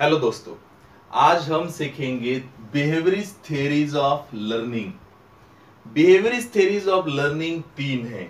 Hello दोस्तों, आज हम सीखेंगे behaviourist theories of learning behaviourist theories of learning तीन है,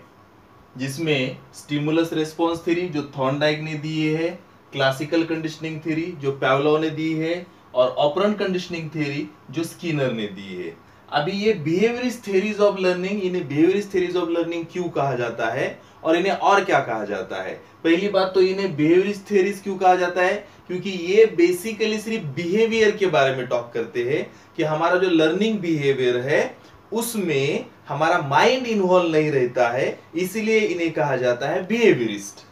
जिसमें स्टिमुलस रेस्पॉन्स थ्योरी जो थॉर्नडाइक ने दी है क्लासिकल कंडीशनिंग थ्योरी जो पैवलो ने दी है, और ऑपरेंट कंडीशनिंग थ्योरी जो स्किनर ने दी है। अभी ये बिहेवियरिस्ट थेरीज ऑफ़ लर्निंग इन्हें बिहेवियरिस्ट थेरीज ऑफ़ लर्निंग क्यों कहा जाता है? और इन्हें और क्या कहा जाता है? पहली बात तो इन्हें बिहेवियरिस्ट थेरीज क्यों कहा जाता है? क्योंकि ये बेसिकली सिर्फ़ बिहेवियर के बारे में टॉक करते हैं कि हमारा जो लर्निंग बिहेवियर है, उसमें हमारा माइंड इन्वॉल्व नहीं रहता है, इसीलिए इन्हें कहा जाता है बिहेवियरिस्ट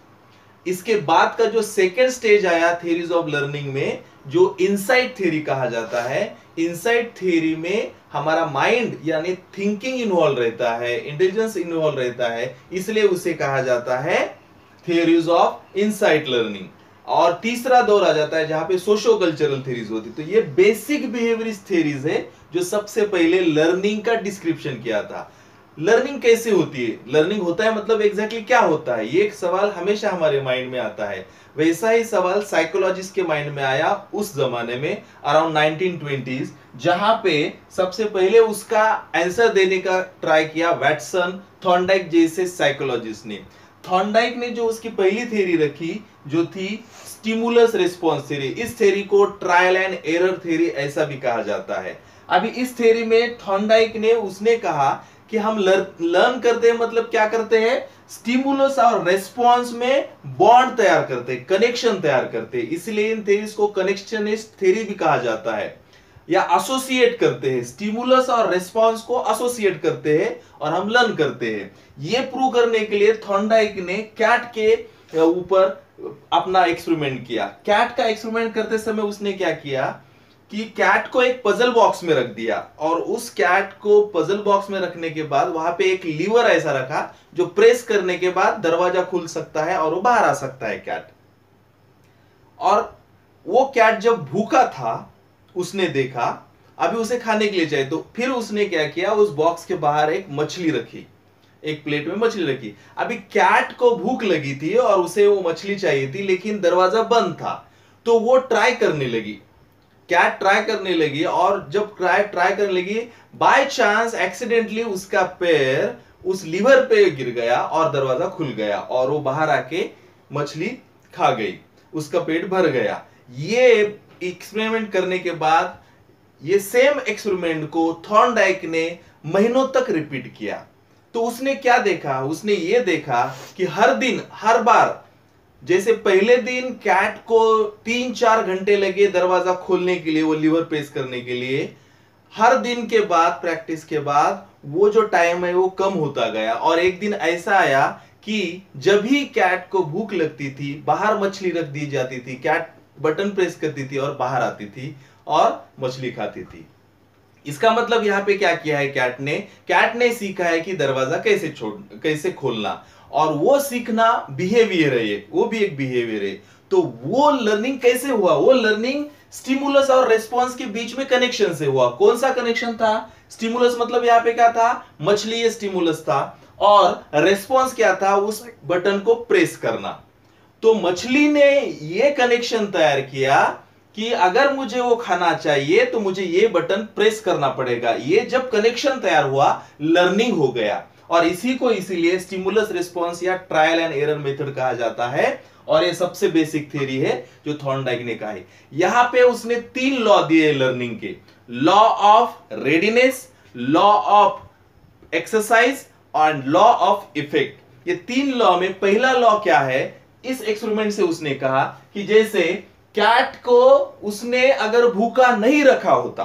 इसके बाद का जो सेकेंड स्टेज आया थेरीज ऑफ़ लर्निंग में, जो इनसाइट थ्योरी कहा जाता है इनसाइट थ्योरी में हमारा माइंड यानी थिंकिंग इन्वॉल्व रहता है इंटेलिजेंस इन्वॉल्व रहता है, इसलिए उसे कहा जाता है थ्योरीज ऑफ़ इनसाइट लर्निंग और तीसरा दौर आ जाता है जहाँ पे सोशो कल्चरल थ्योरीज होती तो ये बेसिक बिहेवियरिस्ट थ्योरीज है, जो सबसे पहले लर्निंग का डिस्क्रिप्शन किया था। लर्निंग कैसे होती है? लर्निंग होता है मतलब एग्जैक्टली exactly क्या होता है? ये एक सवाल हमेशा हमारे माइंड में आता है। वैसा ही सवाल साइकोलॉजिस्ट के माइंड में आया उस जमाने में अराउंड 1920s जहाँ पे सबसे पहले उसका आंसर देने का ट्राई किया वैटसन थॉर्नडाइक जैसे साइकोलॉजिस्ट ने। थॉर्नडाइक ने जो उसकी पहली थ्योरी रखी, जो थी स्टिमुलस रिस्पॉन्स थ्योरी इस थ्योरी को ट्रायल एंड एरर थ्योरी ऐसा भी कहा जाता है। अभी इस थ्योरी में थॉर्नडाइक ने उसने कहा कि हम लर्न करते हैं मतलब क्या करते हैं? स्टिमुलस और रेस्पॉन्स में बॉन्ड तैयार करते हैं कनेक्शन तैयार करते हैं। इसलिए इन थेरीज को कनेक्शनिस्ट थेरी भी कहा जाता है। या एसोसिएट करते हैं स्टिमुलस और रेस्पॉन्स को एसोसिएट करते हैं और हम लर्न करते हैं। ये प्रूव करने के लिए थॉन्डाइक ने कैट के ऊपर अपना एक्सपेरिमेंट किया। कैट का एक्सपेरिमेंट करते समय उसने क्या किया? कि कैट को एक पजल बॉक्स में रख दिया। और उस कैट को पजल बॉक्स में रखने के बाद वहाँ पे एक लीवर ऐसा रखा, जो प्रेस करने के बाद दरवाज़ा खुल सकता है और वो बाहर आ सकता है कैट और वो कैट जब भूखा था, उसने देखा, अभी उसे खाने के लिए चाहिए तो फिर उसने क्या किया, उस बॉक्स के बाहर एक मछली रखी, एक प्लेट में मछली रखी। अभी कैट को भूख लगी थी और उसे वो मछली चाहिए थी, लेकिन दरवाज़ा बंद था तो वो ट्राई करने लगी। कैट ट्राई करने लगी और जब ट्राई ट्राई करने लगी बाय चांस एक्सीडेंटली उसका पैर उस लीवर पे गिर गया और दरवाज़ा खुल गया और वो बाहर आके मछली खा गई, उसका पेट भर गया। ये एक्सपेरिमेंट करने के बाद, ये सेम एक्सपेरिमेंट को थॉर्नडाइक ने महीनों तक रिपीट किया। तो उसने क्या देखा? उसने ये देखा कि हर दिन, हर बार जैसे पहले दिन कैट को तीन चार घंटे लगे दरवाज़ा खोलने के लिए, वो लीवर पेस करने के लिए। हर दिन के बाद प्रैक्टिस के बाद, वो जो टाइम है, वो कम होता गया। और एक दिन ऐसा आया कि जब ही कैट को भूख लगती थी, बाहर मछली रख दी जाती थी कैट बटन प्रेस करती थी और बाहर आती थी और मछली खाती थी। इसका मतलब यहाँ पे क्या किया है कैट ने? कैट ने सीखा है कि दरवाज़ा कैसे छोड़, कैसे खोलना। और वो सीखना बिहेवियर है वो भी एक बिहेवियर है। तो वो लर्निंग कैसे हुआ? वो लर्निंग स्टिमुलस और रेस्पॉन्स के बीच में कनेक्शन से हुआ। कौन सा कनेक्शन था? स्टिमुलस मतलब यहाँ पे क्या था? मछली स्टिमुलस था। और रेस्पॉन्स क्या था? उस बटन को प्रेस करना। तो मछली ने ये कनेक्शन तैयार किया कि अगर मुझे वो खाना चाहिए तो मुझे ये बटन प्रेस करना पड़ेगा। ये जब कनेक्शन तैयार हुआ लर्निंग हो गया। और इसी को इसीलिए स्टिमुलस रिस्पॉन्स या ट्रायल एंड एरर मेथड कहा जाता है। और ये सबसे बेसिक थ्योरी है, जो थॉर्नडाइक ने कहा है। यहाँ पे उसने तीन लॉ दिए लर्निंग के। Law of readiness law of exercise and law of effect ये तीन लॉ में पहला लॉ क्या है? इस एक्सपेरिमेंट से उसने कहा कि जैसे कैट को उसने अगर भूखा नहीं रखा होता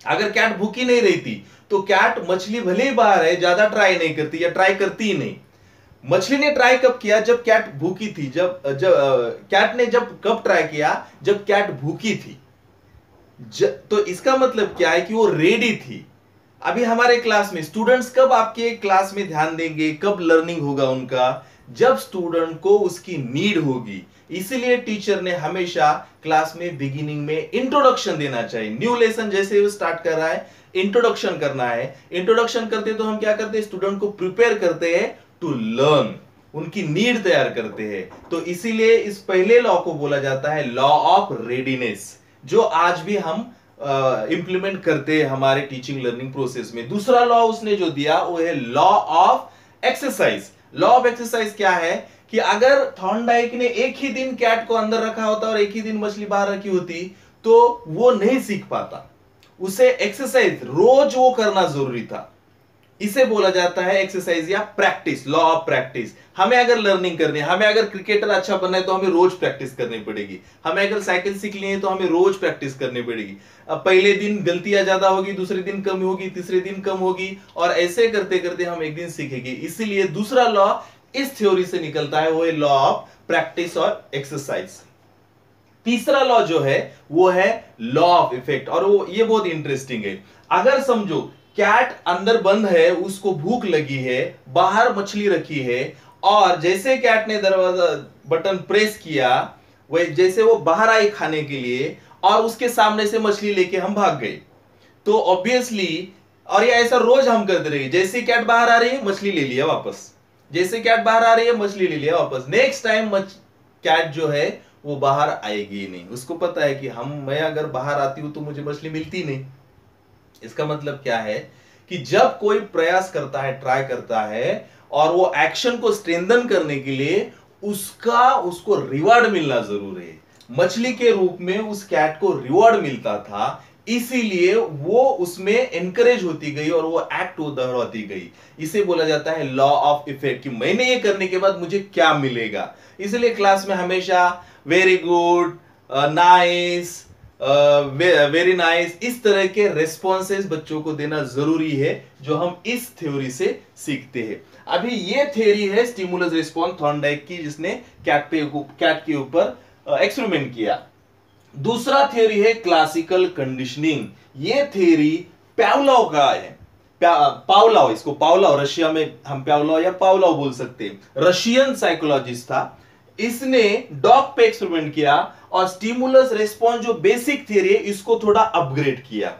अगर कैट भूखी नहीं रहती तो कैट मछली भले ही बाहर है ज़्यादा ट्राई नहीं करती या ट्राई करती ही नहीं। मछली ने ट्राई कब किया? जब कैट भूखी थी जब जब कैट ने जब कब ट्राई किया? जब कैट भूखी थी। ज, तो इसका मतलब क्या है कि वो रेडी थी। अभी हमारे क्लास में स्टूडेंट्स कब आपके क्लास में ध्यान देंगे? कब लर्निंग होगा उनका? जब स्टूडेंट को उसकी नीड होगी इसीलिए टीचर ने हमेशा क्लास में बिगिनिंग में इंट्रोडक्शन देना चाहिए। न्यू लेसन जैसे वो स्टार्ट कर रहा है इंट्रोडक्शन करना है। इंट्रोडक्शन करते तो हम क्या करते हैं? स्टूडेंट को प्रिपेयर करते हैं टू लर्न उनकी नीड तैयार करते हैं। तो इसीलिए इस पहले लॉ को बोला जाता है लॉ ऑफ़ रेडीनेस जो आज भी हम इंप्लीमेंट uh, करते हैं हमारे टीचिंग लर्निंग प्रोसेस में। दूसरा लॉ उसने जो दिया वो है law of exercise law of exercise क्या है? कि अगर थॉर्नडाइक ने एक ही दिन कैट को अंदर रखा होता और एक ही दिन मछली बाहर रखी होती तो वो नहीं सीख पाता। उसे एक्सरसाइज रोज वो करना ज़रूरी था। इसे बोला जाता है एक्सरसाइज या प्रैक्टिस लॉ ऑफ़ प्रैक्टिस हमें अगर लर्निंग करनी है, हमें अगर क्रिकेटर अच्छा बनना है तो हमें रोज प्रैक्टिस करनी पड़ेगी। हमें अगर साइकिल सीखनी है तो हमें रोज प्रैक्टिस करनी पड़ेगी। अब पहले दिन गलतियाँ ज़्यादा होगी, दूसरे दिन कम होगी, तीसरे दिन कम होगी, और ऐसे करते करते हम एक दिन सीखेंगे। इसीलिए दूसरा लॉ इस थ्योरी से निकलता है वो है लॉ ऑफ़ प्रैक्टिस और एक्सरसाइज तीसरा लॉ जो है, वो है लॉ ऑफ़ इफ़ेक्ट और वो, ये बहुत इंटरेस्टिंग है. अगर समझो कैट अंदर बंद है, उसको भूख लगी है, बाहर मछली रखी है, और जैसे कैट ने दरवाज़ा बटन प्रेस किया, वह जैसे वो बाहर आई खाने के लिए, और उसके सामने से मछली लेके हम भाग गए। तो ऑब्वियसली और ये ऐसा रोज हम करते रहे, जैसे कैट बाहर आ रही है, मछली ले लिया वापस। जैसे कैट बाहर आ रही है, मछली ले लिया वापस। नेक्स्ट टाइम कैट जो है, वो बाहर आएगी नहीं। उसको पता है कि हम, मैं अगर बाहर आती हूँ तो मुझे मछली मिलती नहीं। इसका मतलब क्या है कि जब कोई प्रयास करता है ट्राई करता है, और वो एक्शन को स्ट्रेंथन करने के लिए, उसका, उसको रिवार्ड मिलना ज़रूरी है। मछली के रूप में उस कैट को रिवॉर्ड मिलता था इसीलिए वो उसमें एनकरेज होती गई और वो एक्ट दोहराती गई। इसे बोला जाता है लॉ ऑफ़ इफ़ेक्ट कि मैंने ये करने के बाद मुझे क्या मिलेगा? इसलिए क्लास में हमेशा very good nice very nice इस तरह के रेस्पॉन्सेस बच्चों को देना ज़रूरी है जो हम इस थ्योरी से सीखते हैं। अभी ये थ्योरी है स्टिमुलस रिस्पॉन्स थॉर्नडाइक की जिसने कैट पे कैट के ऊपर एक्सपेरिमेंट uh, किया। दूसरा थ्योरी है क्लासिकल कंडीशनिंग ये थ्योरी पैवलाव का है. पावलाव इसको पावलाव रशिया में हम पावलाव या पावलाव बोल सकते हैं. रशियन साइकोलॉजिस्ट था. इसने डॉग पे एक्सपेरिमेंट किया और स्टिमुलस रेस्पॉन्स जो बेसिक थियरी है, इसको थोड़ा अपग्रेड किया.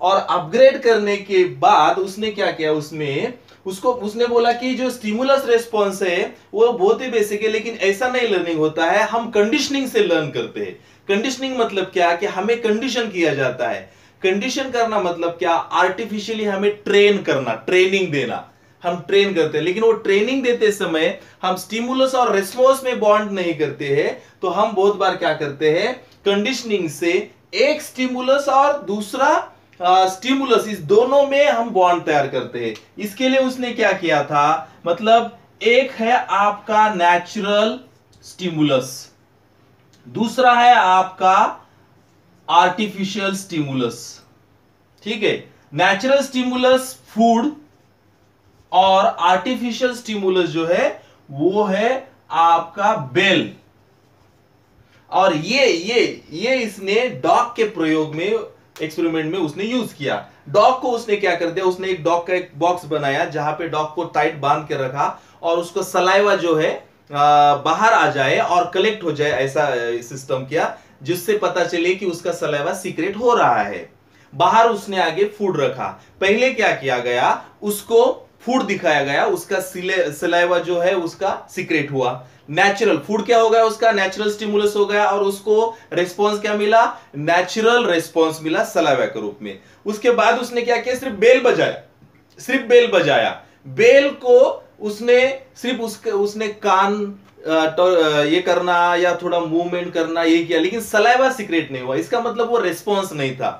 और अपग्रेड करने के बाद उसने क्या किया? उसमें उसको, उसने बोला कि जो स्टिमुलस रेस्पॉन्स है, वो बहुत ही बेसिक है, लेकिन ऐसा नहीं लर्निंग होता है. हम कंडीशनिंग से लर्न करते हैं. कंडीशनिंग मतलब क्या? कि हमें कंडीशन किया जाता है। कंडीशन करना मतलब क्या? आर्टिफिशियली हमें ट्रेन करना ट्रेनिंग देना। हम ट्रेन करते हैं। लेकिन वो ट्रेनिंग देते समय हम स्टिमुलस और रेस्पॉन्स में बॉन्ड नहीं करते हैं। तो हम बहुत बार क्या करते हैं? कंडीशनिंग से एक स्टिमुलस और दूसरा स्टिमुलस इस दोनों में हम बॉन्ड तैयार करते हैं। इसके लिए उसने क्या किया था? मतलब एक है आपका नेचुरल स्टिमुलस दूसरा है आपका आर्टिफिशियल स्टिमुलस ठीक है? नेचुरल स्टिमुलस फ़ूड और आर्टिफिशियल स्टिमुलस जो है, वो है आपका बेल। और ये ये ये इसने डॉग के प्रयोग में एक्सपेरिमेंट में उसने यूज़ किया। डॉग को उसने क्या कर दिया? उसने एक डॉग का एक बॉक्स बनाया जहाँ पे डॉग को टाइट बाँध के रखा और उसको सलाइवा जो है बाहर आ जाए और कलेक्ट हो जाए ऐसा सिस्टम किया, जिससे पता चले कि उसका सलाइवा सीक्रेट हो रहा है। बाहर उसने आगे फ़ूड रखा। पहले क्या किया गया? उसको फ़ूड दिखाया गया, उसका सिलाइवा जो है उसका सीक्रेट हुआ। नेचुरल फ़ूड क्या हो गया उसका? नेचुरल स्टिमुलस हो गया और उसको रेस्पॉन्स क्या मिला? नेचुरल रेस्पॉन्स मिला सलाइवा के रूप में। उसके बाद उसने क्या किया? सिर्फ़ बेल बजाया। सिर्फ़ बेल बजाया। बेल को उसने सिर्फ़ उसके, उसने कान तो ये करना या थोड़ा मूवमेंट करना, ये किया, लेकिन सलाइवा सीक्रेट नहीं हुआ। इसका मतलब वो रेस्पॉन्स नहीं था।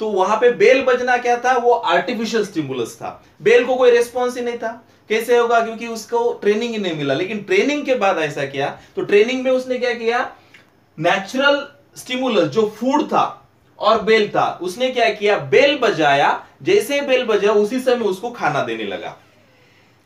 तो वहाँ पे बेल बजना क्या था? वो आर्टिफिशियल स्टिमुलस था। बेल को कोई रेस्पॉन्स ही नहीं था। कैसे होगा? क्योंकि उसको ट्रेनिंग ही नहीं मिला। लेकिन ट्रेनिंग के बाद ऐसा किया तो ट्रेनिंग में उसने क्या किया? नेचुरल स्टिमुलस जो फ़ूड था और बेल था, उसने क्या किया? बेल बजाया। जैसे बेल बजा, उसी समय उसको खाना देने लगा।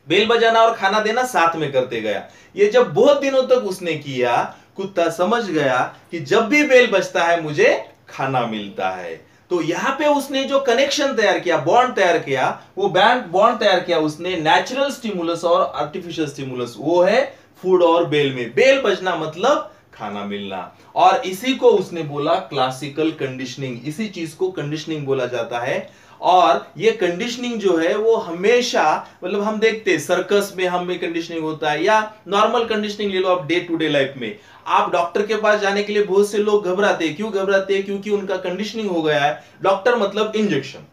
बेल बजाना और खाना देना साथ में करते गया। ये जब बहुत दिनों तक उसने किया, कुत्ता समझ गया कि जब भी बेल बजता है, मुझे खाना मिलता है। तो यहाँ पे उसने जो कनेक्शन तैयार किया बॉन्ड तैयार किया, वो बैंड बॉन्ड तैयार किया उसने नेचुरल स्टिमुलस और आर्टिफिशियल स्टिमुलस वो है फ़ूड और बेल में। बेल बजना मतलब खाना मिलना। और इसी को उसने बोला क्लासिकल कंडीशनिंग इसी चीज़ को कंडीशनिंग बोला जाता है। और ये कंडीशनिंग जो है, वो हमेशा मतलब हम देखते हैं सर्कस में हमें कंडीशनिंग होता है या नॉर्मल कंडीशनिंग ले लो आप डे टू डे लाइफ में। आप डॉक्टर के पास जाने के लिए बहुत से लोग घबराते हैं। क्यों घबराते हैं? क्योंकि उनका कंडीशनिंग हो गया है। डॉक्टर मतलब इंजेक्शन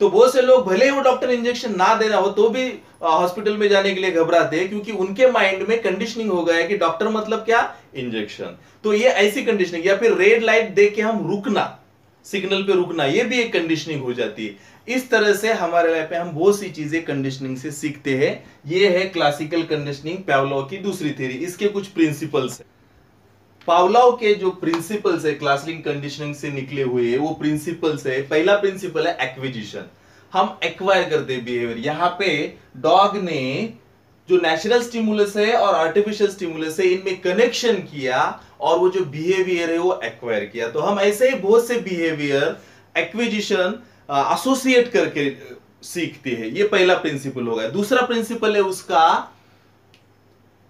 तो बहुत से लोग भले ही वो डॉक्टर इंजेक्शन ना दे रहा हो तो भी हॉस्पिटल में जाने के लिए घबराते हैं, क्योंकि उनके माइंड में कंडीशनिंग हो गया है कि डॉक्टर मतलब क्या? इंजेक्शन तो ये ऐसी कंडीशनिंग या फिर रेड लाइट देख के हम रुकना। सिग्नल पे रुकना, ये भी एक कंडीशनिंग हो जाती है। इस तरह से हमारे लाइफ में हम बहुत सी चीज़ें कंडीशनिंग से सीखते हैं। ये है क्लासिकल कंडीशनिंग पैवलो की दूसरी थ्योरी इसके कुछ प्रिंसिपल्स है। पावलाव के जो प्रिंसिपल्स है क्लासिकल कंडीशनिंग से निकले हुए, वो प्रिंसिपल्स है। पहला प्रिंसिपल है एक्विजिशन हम एक्वायर करते बिहेवियर यहाँ पे डॉग ने जो नेचुरल स्टिमुलस है और आर्टिफिशियल स्टिमुलस है, इनमें कनेक्शन किया और वो जो बिहेवियर है वो एक्वायर किया। तो हम ऐसे ही बहुत से बिहेवियर एक्विजिशन एसोसिएट करके सीखते हैं। ये पहला प्रिंसिपल हो गया दूसरा प्रिंसिपल है उसका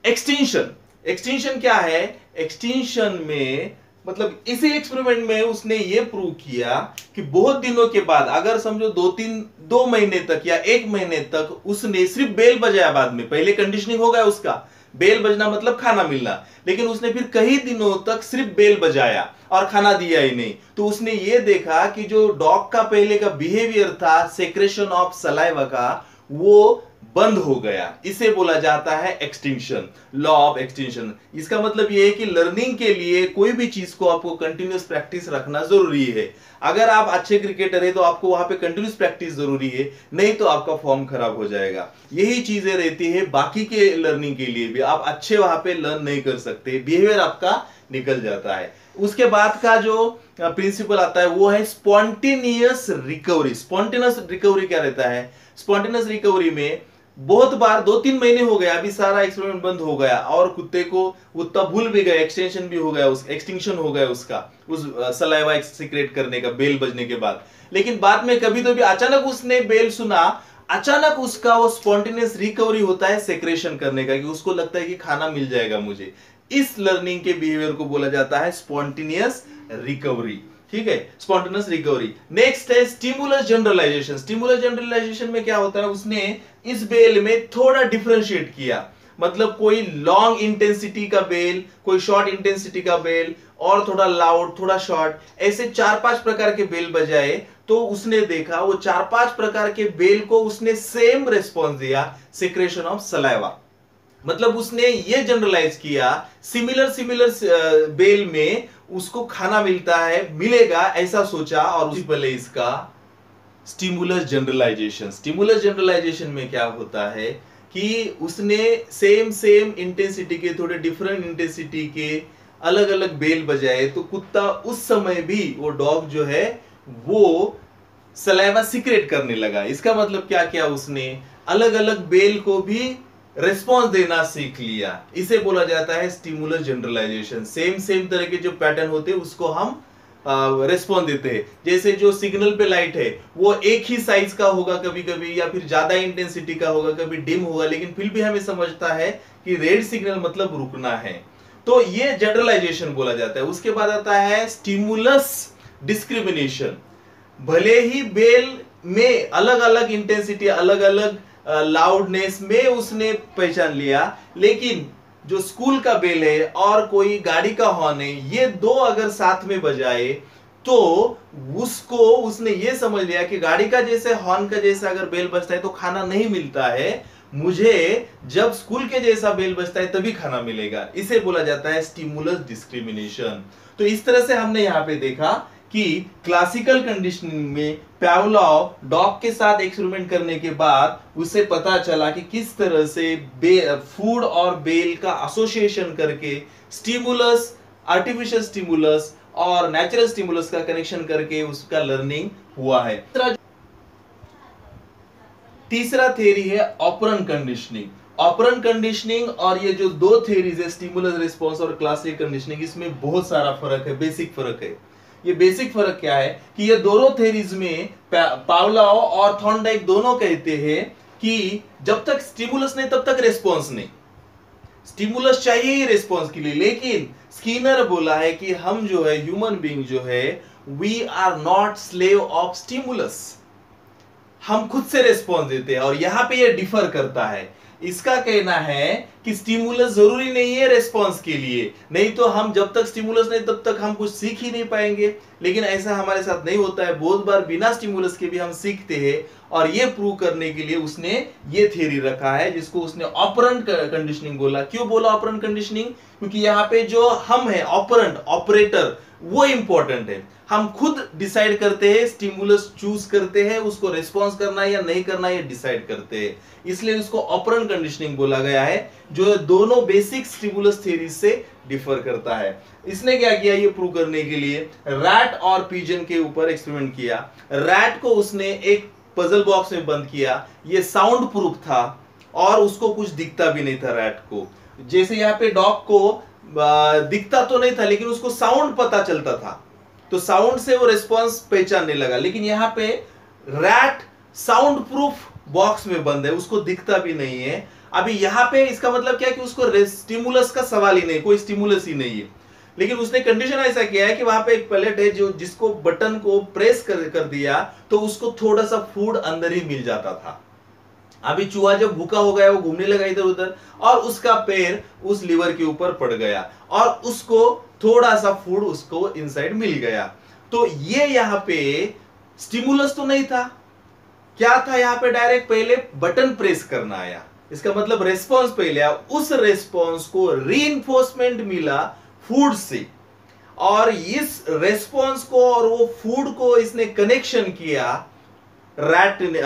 एक्सटेंशन एक्सटेंशन क्या है? एक्सटेंशन में मतलब इसी एक्सपेरिमेंट में उसने ये प्रूव किया कि बहुत दिनों के बाद, अगर समझो दो तीन, दो महीने तक या एक महीने तक उसने सिर्फ़ बेल बजाया बाद में, पहले कंडीशनिंग हो गया उसका, बेल बजना मतलब खाना मिलना, लेकिन उसने फिर कई दिनों तक सिर्फ़ बेल बजाया और खाना दिया ही नहीं। तो उसने ये देखा कि जो डॉग का पहले का बिहेवियर था सेक्रेशन ऑफ़ सलाइवा का, वो बंद हो गया। इसे बोला जाता है एक्सटिंक्शन लॉ ऑफ़ एक्सटिंक्शन इसका मतलब यह है कि लर्निंग के लिए कोई भी चीज़ को आपको कंटिन्यूस प्रैक्टिस रखना ज़रूरी है। अगर आप अच्छे क्रिकेटर है तो आपको वहाँ पे कंटिन्यूस प्रैक्टिस ज़रूरी है। नहीं तो आपका फॉर्म खराब हो जाएगा। यही चीज़ें रहती है बाकी के लर्निंग के लिए भी। आप अच्छे वहाँ पे लर्न नहीं कर सकते। बिहेवियर आपका निकल जाता है। उसके बाद का जो प्रिंसिपल आता है, वो है स्पॉन्टेनियस रिकवरी स्पॉन्टेनियस रिकवरी क्या रहता है? स्पॉन्टेनियस रिकवरी में बहुत बार, दो तीन महीने हो गया अभी सारा एक्सपेरिमेंट बंद हो गया और कुत्ते को वो तब भूल भी गए एक्सटेंशन भी हो गया, उस एक्सटिंक्शन हो गया उसका, उस सलाइवा सिक्रेट करने का बेल बजने के बाद। लेकिन बाद में कभी तो भी अचानक उसने बेल सुना, अचानक उसका वो स्पॉन्टेनियस रिकवरी होता है सेक्रेशन करने का, कि उसको लगता है कि खाना मिल जाएगा मुझे। इस लर्निंग के बिहेवियर को बोला जाता है स्पॉन्टेनियस रिकवरी ठीक है स्पॉन्टेनियस रिकवरी नेक्स्ट है स्टिमुलस जनरलाइजेशन स्टिमुलस जनरलाइजेशन में क्या होता है? उसने इस बेल में थोड़ा डिफ्रेंशिएट किया। मतलब कोई लॉन्ग इंटेंसिटी का बेल, कोई शॉर्ट इंटेंसिटी का बेल, और थोड़ा लाउड थोड़ा शॉर्ट ऐसे चार पाँच प्रकार के बेल बजाए तो उसने देखा, वो चार पाँच प्रकार के बेल को उसने सेम रेस्पॉन्स दिया सिक्रेशन ऑफ़ सलाइवा मतलब उसने ये जनरलाइज किया सिमिलर सिमिलर बेल में उसको खाना मिलता है मिलेगा ऐसा सोचा और उसी पहले इसका स्टिमुलस जनरलाइजेशन स्टिमुलस जनरलाइजेशन में क्या होता है कि उसने सेम सेम इंटेंसिटी के थोड़े डिफरेंट इंटेंसिटी के अलग अलग बेल बजाए तो कुत्ता उस समय भी वो डॉग जो है वो सलाइवा सिक्रेट करने लगा। इसका मतलब क्या किया उसने? अलग अलग बेल को भी रिस्पॉन्स देना सीख लिया। इसे बोला जाता है स्टिमुलस जनरलाइजेशन सेम सेम तरह के जो पैटर्न होते हैं, उसको हम रिस्पॉन्स देते हैं। जैसे जो सिग्नल पे लाइट है, वो एक ही साइज़ का होगा कभी कभी या फिर ज़्यादा इंटेंसिटी का होगा, कभी डिम होगा, लेकिन फिर भी हमें समझता है कि रेड सिग्नल मतलब रुकना है। तो ये जनरलाइजेशन बोला जाता है। उसके बाद आता है स्टिमुलस डिस्क्रिमिनेशन भले ही बेल में अलग अलग इंटेंसिटी अलग अलग लाउडनेस में उसने पहचान लिया। लेकिन जो स्कूल का बेल है और कोई गाड़ी का हॉर्न है, ये दो अगर साथ में बजाए तो उसको, उसने ये समझ लिया कि गाड़ी का जैसे हॉर्न का जैसा अगर बेल बजता है तो खाना नहीं मिलता है। मुझे जब स्कूल के जैसा बेल बजता है, तभी खाना मिलेगा। इसे बोला जाता है स्टिमुलस डिस्क्रिमिनेशन तो इस तरह से हमने यहाँ पे देखा कि क्लासिकल कंडीशनिंग में पैवलॉव डॉग के साथ एक्सपेरिमेंट करने के बाद उसे पता चला कि किस तरह से फ़ूड और बेल का एसोसिएशन करके स्टिमुलस आर्टिफिशियल स्टिमुलस और नेचुरल स्टिमुलस का कनेक्शन करके उसका लर्निंग हुआ है। तीसरा थ्योरी है ऑपरन कंडीशनिंग ऑपरन कंडीशनिंग और ये जो दो थ्योरीज है स्टिमुलस रिस्पांस और क्लासिक कंडीशनिंग इसमें बहुत सारा फ़र्क है बेसिक फ़र्क है। ये बेसिक फ़र्क क्या है कि ये दोनों थेरीज में और थॉन्डाइक दोनों कहते हैं कि जब तक स्टिमुलस नहीं, तब तक रेस्पॉन्स नहीं। स्टिमुलस चाहिए ही रेस्पॉन्स के लिए, लेकिन स्कीनर बोला है कि हम जो है ह्यूमन बींग जो है we are not slave of stimulus हम खुद से रेस्पॉन्स देते हैं और यहाँ पे ये डिफर करता है इसका कहना है कि स्टिमुलस ज़रूरी नहीं है रेस्पॉन्स के लिए। नहीं तो हम जब तक स्टिमुलस नहीं, तब तक हम कुछ सीख ही नहीं पाएँगे। लेकिन ऐसा हमारे साथ नहीं होता है। बहुत बार बिना स्टिमुलस के भी हम सीखते हैं और ये प्रूव करने के लिए उसने ये थ्योरी रखा है, जिसको उसने ऑपरेंट कंडीशनिंग बोला। क्यों बोला ऑपरेंट कंडीशनिंग क्योंकि यहाँ पे जो हम है ऑपरेंट ऑपरेटर वो इंपॉर्टेंट है। हम खुद डिसाइड करते हैं स्टिमुलस चूज़ करते हैं, उसको रिस्पॉन्स करना है या नहीं करना है डिसाइड करते हैं। इसलिए उसको ऑपरेंट कंडीशनिंग बोला गया है, जो दोनों बेसिक स्टिमुलस थ्योरी से डिफर करता है। इसने क्या किया, ये प्रूव करने के लिए? रैट और पीजन के ऊपर एक्सपेरिमेंट किया। रैट को उसने एक पजल बॉक्स में बंद किया। ये साउंड प्रूफ था, और उसको कुछ दिखता भी नहीं था रैट को। जैसे यहाँ पे डॉग को दिखता तो नहीं था, लेकिन उसको साउंड पता चलता था। तो साउंड से वो रिस्पॉन्स पहचानने लगा। लेकिन यहाँ पे रैट साउंड प्रूफ बॉक्स में बंद है, उसको दिखता भी नहीं है। अभी यहाँ पे इसका मतलब क्या है कि उसको स्टिमुलस का सवाल ही नहीं, कोई स्टिमुलस ही नहीं है। लेकिन उसने कंडीशन ऐसा किया है कि वहाँ पे एक पैलेट है जो जिसको बटन को प्रेस कर कर दिया तो उसको थोड़ा सा फ़ूड अंदर ही मिल जाता था। अभी चूहा जब भूखा हो गया, वो घूमने लगा इधर उधर और उसका पैर उस लीवर के ऊपर पड़ गया। और उसको थोड़ा सा फ़ूड उसको इनसाइड मिल गया। तो ये यहाँ पे स्टिमुलस तो नहीं था। क्या था यहाँ पे डायरेक्ट पहले? बटन प्रेस करना आया। इसका मतलब रेस्पॉन्स पहले आया। उस रेस्पॉन्स को री मिला फ़ूड से। और इस रेस्पॉन्स को और वो फ़ूड को इसने कनेक्शन किया रैट ने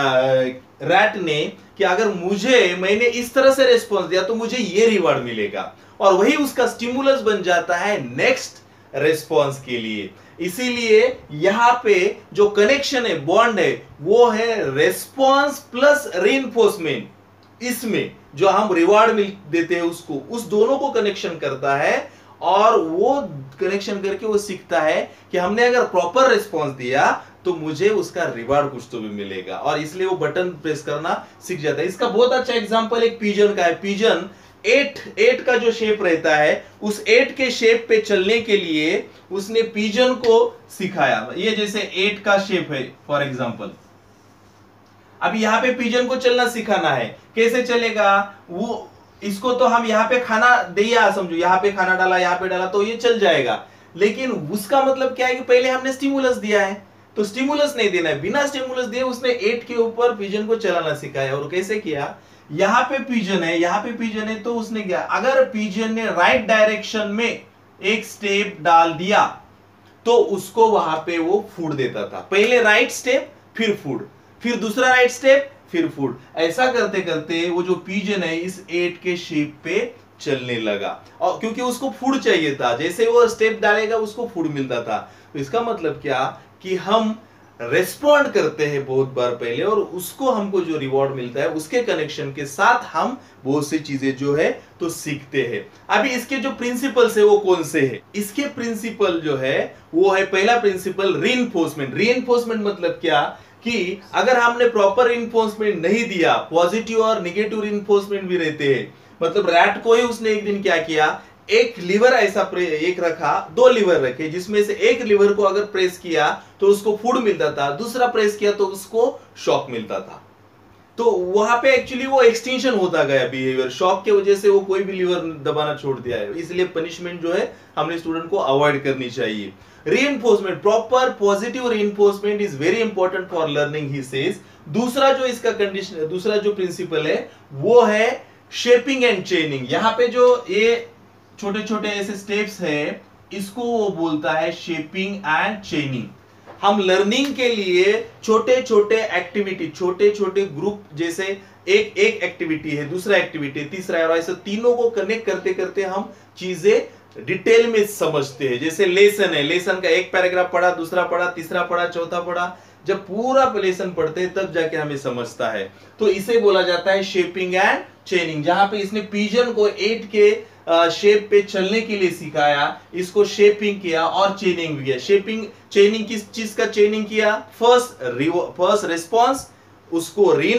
रैट ने कि अगर मुझे, मैंने इस तरह से रेस्पॉन्स दिया तो मुझे ये रिवार्ड मिलेगा। और वही उसका स्टिमुलस बन जाता है नेक्स्ट रेस्पॉन्स के लिए। इसीलिए यहाँ पे जो कनेक्शन है बॉन्ड है, वो है रेस्पॉन्स प्लस री इसमें जो हम रिवार्ड मिल, देते हैं उसको, उस दोनों को कनेक्शन करता है और वो कनेक्शन करके वो सीखता है कि हमने अगर प्रॉपर रिस्पॉन्स दिया तो मुझे उसका रिवार्ड कुछ तो भी मिलेगा। और इसलिए वो बटन प्रेस करना सीख जाता है। इसका बहुत अच्छा एग्ज़ाम्पल एक पीजन का है। पीजन एट एट का जो शेप रहता है, उस एट के शेप पे चलने के लिए उसने पीजन को सिखाया। ये जैसे एट का शेप है फॉर एग्ज़ाम्पल अब यहाँ पे पीजन को चलना सिखाना है। कैसे चलेगा? वो, इसको तो हम यहाँ पे खाना दिया समझो। यहाँ पे खाना डाला, यहाँ पे डाला तो ये चल जाएगा। लेकिन उसका मतलब क्या है कि पहले हमने स्टिमुलस दिया है। तो स्टिमुलस नहीं देना है। बिना स्टिमुलस दिए उसने एट के ऊपर पिजन को चलाना सिखाया और कैसे किया? यहाँ पे पिजन है, यहाँ पे पिजन है तो उसने क्या, अगर पिजन ने राइट डायरेक्शन में एक स्टेप डाल दिया तो उसको वहाँ पे वो फ़ूड देता था। पहले राइट स्टेप फिर फ़ूड फिर दूसरा राइट स्टेप फिर फ़ूड ऐसा करते करते वो जो पीजन है, इस एट के शेप पे चलने लगा। और क्योंकि उसको फ़ूड चाहिए था, जैसे वो स्टेप डालेगा, उसको फ़ूड मिलता था। तो इसका मतलब क्या, कि हम रेस्पॉन्ड करते हैं बहुत बार पहले और उसको हमको जो रिवॉर्ड मिलता है, उसके कनेक्शन के साथ हम बहुत सी चीज़ें जो है तो सीखते हैं। अभी इसके जो प्रिंसिपल्स है, वो कौन से है? इसके प्रिंसिपल जो है, वो है पहला प्रिंसिपल री री मतलब क्या? कि अगर हमने प्रॉपर इन्फोर्समेंट नहीं दिया पॉजिटिव और निगेटिव इन्फोर्समेंट भी रहते हैं मतलब रैट को ही उसने एक दिन क्या किया? एक लीवर ऐसा एक रखा, दो लीवर रखे, जिसमें से एक लीवर को अगर प्रेस किया तो उसको फ़ूड मिलता था, दूसरा प्रेस किया तो उसको शॉक मिलता था। तो वहाँ पे एक्चुअली वो एक्सटेंशन होता गया बिहेवियर शॉक के वजह से वो कोई भी लीवर दबाना छोड़ दिया है। इसलिए पनिशमेंट जो है, हमने स्टूडेंट को अवॉइड करनी चाहिए। Reinforcement, proper positive reinforcement is very important for learning, he says दूसरा जो इसका कंडीशन दूसरा जो प्रिंसिपल है, वो है शेपिंग एंड चेनिंग यहाँ पे जो ये छोटे छोटे ऐसे स्टेप्स है, इसको वो बोलता है शेपिंग एंड चेनिंग हम लर्निंग के लिए छोटे छोटे एक्टिविटी छोटे छोटे ग्रुप जैसे एक एक एक्टिविटी है, दूसरा एक्टिविटी तीसरा है, और ऐसे तीनों को कनेक्ट करते करते हम चीज़ें डिटेल में समझते हैं। जैसे लेसन है लेसन का एक पैराग्राफ पढ़ा, दूसरा पढ़ा, तीसरा पढ़ा, चौथा पढ़ा, जब पूरा लेसन पढ़ते हैं, तब जाके हमें समझता है। तो इसे बोला जाता है शेपिंग एंड चेनिंग जहाँ पे इसने पीजन को एट के शेप पे चलने के लिए सिखाया, इसको शेपिंग किया और चेनिंग भी किया। शेपिंग चेनिंग किस चीज़ का चेनिंग किया? फ़र्स्ट फ़र्स्ट रिस्पॉन्स उसको री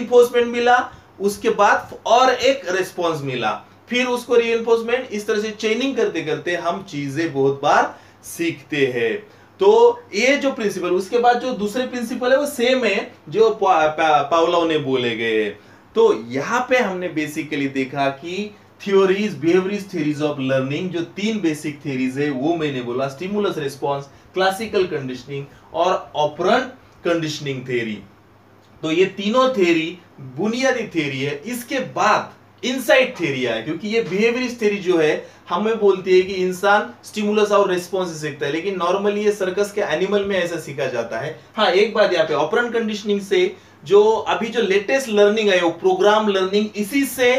मिला, उसके बाद और एक रिस्पॉन्स मिला। फिर उसको री इस तरह से चेनिंग करते करते हम चीज़ें बहुत बार सीखते हैं। तो ये जो प्रिंसिपल उसके बाद जो दूसरे प्रिंसिपल है, वो सेम है, जो पावलाओ ने बोले गए तो यहाँ पे हमने बेसिकली देखा कि theories behaviourist theories of learning जो तीन बेसिक थ्योरीज है, वो मैंने बोला स्टिमुलस रिस्पॉन्स क्लासिकल कंडीशनिंग और ऑपरंट कंडीशनिंग थ्योरी तो ये तीनों थ्योरी बुनियादी थ्योरी है। इसके बाद इनसाइट थ्योरी है क्योंकि ये बिहेवियरिस्ट थ्योरी जो है, हमें बोलती है कि इंसान स्टिमुलस और रेस्पॉन्स सीखता है, लेकिन नॉर्मली ये सर्कस के एनिमल में ऐसा सीखा जाता है। हाँ एक बात यहाँ पे ऑपरन कंडीशनिंग से जो अभी जो लेटेस्ट लर्निंग है, वो प्रोग्राम लर्निंग इसी से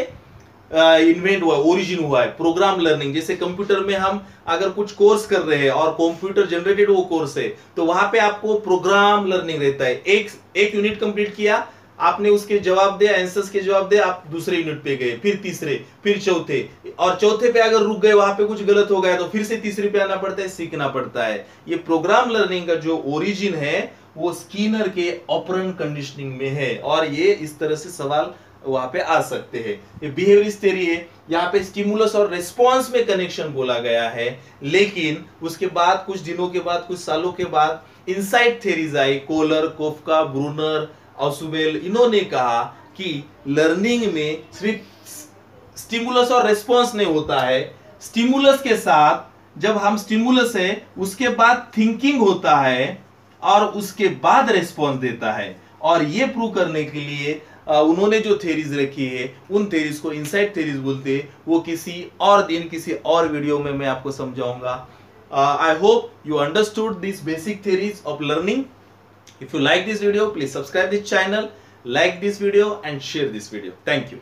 इन्वेंट हुआ ओरिजिन हुआ है प्रोग्राम लर्निंग जैसे कंप्यूटर में हम अगर कुछ कोर्स कर रहे हैं और कंप्यूटर जनरेटेड वो कोर्स है तो वहाँ पे आपको प्रोग्राम लर्निंग रहता है। एक एक यूनिट कंप्लीट किया, आपने उसके जवाब दिया आंसर्स के जवाब दिया आप दूसरे यूनिट पे गए, फिर तीसरे, फिर चौथे। और चौथे पे अगर रुक गए, वहाँ पे कुछ गलत हो गया तो फिर से तीसरे पे आना पड़ता है, सीखना पड़ता है। ये प्रोग्राम लर्निंग का जो ओरिजिन है, वो स्कीनर के ऑपरन कंडीशनिंग में है। और ये इस तरह से सवाल वहाँ पे आ सकते हैं। ये बिहेवियर थ्योरी है, यहाँ पे स्टिमुलस और रिस्पॉन्स में कनेक्शन बोला गया है, लेकिन उसके बाद, कुछ दिनों के बाद, कुछ सालों के बाद इनसाइड थेरीज आई कोलर कोफका ब्रूनर ऑसुबेल इन्होंने कहा कि लर्निंग में सिर्फ़ स्टिमुलस और रेस्पॉन्स नहीं होता है। स्टिमुलस के साथ, जब हम स्टिमुलस है, उसके बाद थिंकिंग होता है और उसके बाद रेस्पॉन्स देता है। और ये प्रूव करने के लिए उन्होंने जो थेरीज रखी है, उन थेरीज को इनसाइड थेरीज बोलते हैं, वो किसी और दिन, किसी और वीडियो में मैं आपको समझाऊँगा। I hope you understood this basic theories of learning if you like this video please subscribe this channel like this video and share this video thank you